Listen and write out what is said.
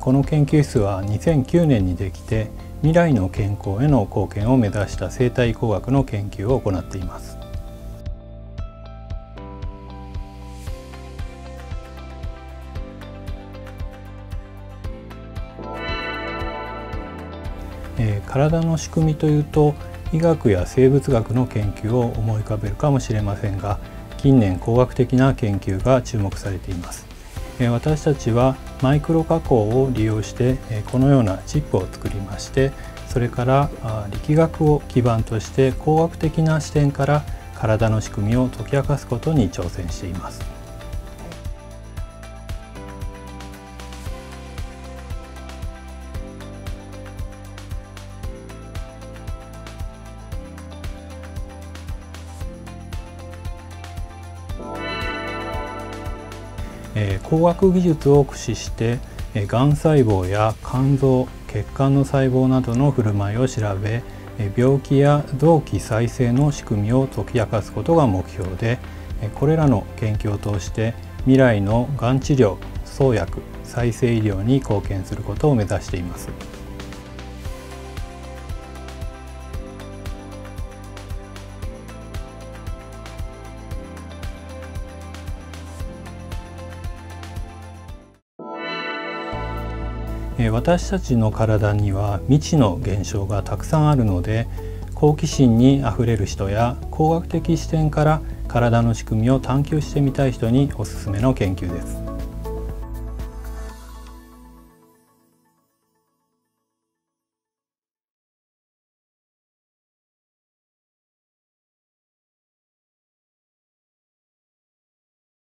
この研究室は2009年にできて未来の健康への貢献を目指した生態工学の研究を行っています、体の仕組みというと医学や生物学の研究を思い浮かべるかもしれませんが近年工学的な研究が注目されています。私たちはマイクロ加工を利用してこのようなチップを作りましてそれから力学を基盤として工学的な視点から体の仕組みを解き明かすことに挑戦しています。えー、工学技術を駆使して、え、がん細胞や肝臓血管の細胞などの振る舞いを調べ病気や臓器再生の仕組みを解き明かすことが目標でこれらの研究を通して未来のがん治療創薬再生医療に貢献することを目指しています。私たちの体には未知の現象がたくさんあるので好奇心にあふれる人や工学的視点から体の仕組みを探求してみたい人におすすめの研究です。